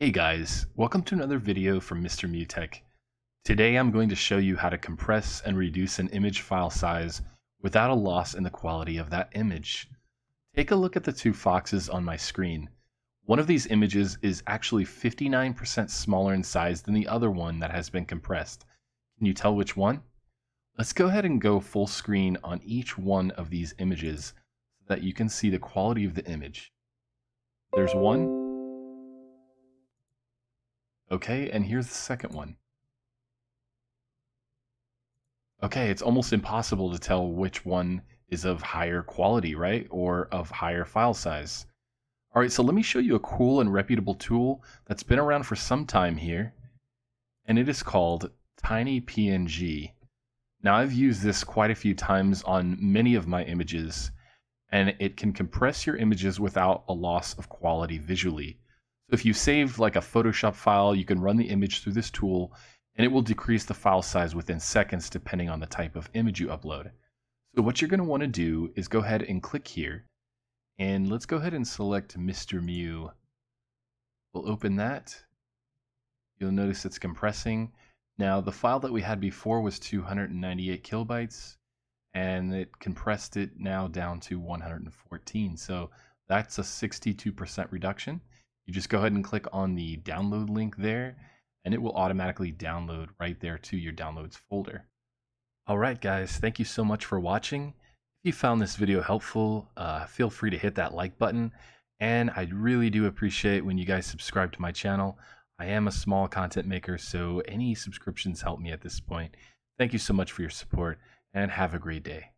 Hey guys, welcome to another video from Mr. Mew Tech. Today I'm going to show you how to compress and reduce an image file size without a loss in the quality of that image. Take a look at the two foxes on my screen. One of these images is actually 59% smaller in size than the other one that has been compressed. Can you tell which one? Let's go ahead and go full screen on each one of these images so that you can see the quality of the image. There's one, Okay, and here's the second one. Okay, it's almost impossible to tell which one is of higher quality, right? Or of higher file size. All right, so let me show you a cool and reputable tool that's been around for some time here, and it is called TinyPNG. Now, I've used this quite a few times on many of my images, and it can compress your images without a loss of quality visually. So if you save like a Photoshop file, you can run the image through this tool and it will decrease the file size within seconds depending on the type of image you upload. So what you're going to want to do is go ahead and click here and let's go ahead and select Mr. Mew. We'll open that. You'll notice it's compressing. Now the file that we had before was 298 kilobytes and it compressed it now down to 114. So that's a 62% reduction. You just go ahead and click on the download link there and it will automatically download right there to your downloads folder. Alright guys, thank you so much for watching. If you found this video helpful, uh, feel free to hit that like button. And I really do appreciate when you guys subscribe to my channel. I am a small content maker, so any subscriptions help me at this point. Thank you so much for your support, and have a great day.